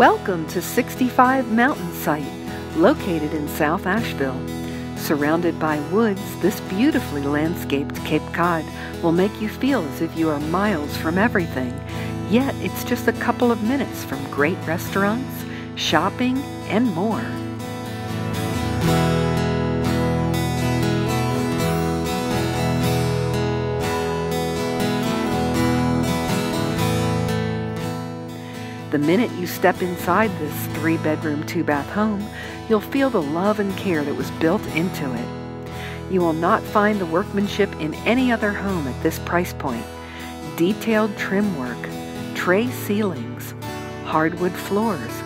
Welcome to 65 Mountain Site, located in South Asheville. Surrounded by woods, this beautifully landscaped Cape Cod will make you feel as if you are miles from everything. Yet it's just a couple of minutes from great restaurants, shopping, and more. The minute you step inside this three bedroom, two bath home, you'll feel the love and care that was built into it. You will not find the workmanship in any other home at this price point. Detailed trim work, tray ceilings, hardwood floors,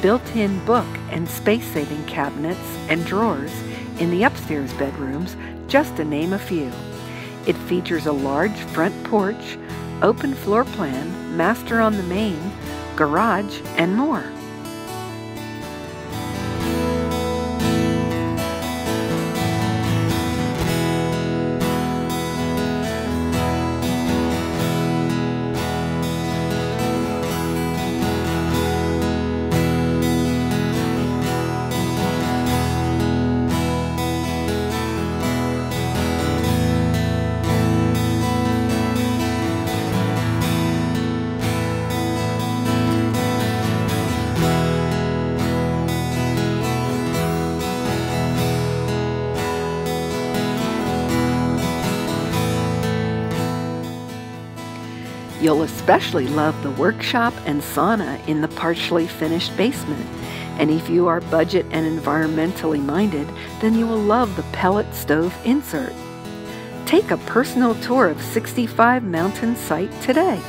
built in book and space saving cabinets and drawers in the upstairs bedrooms, just to name a few. It features a large front porch, open floor plan, master on the main, garage, and more. You'll especially love the workshop and sauna in the partially finished basement. And if you are budget and environmentally minded, then you will love the pellet stove insert. Take a personal tour of 65 Mountain Site today.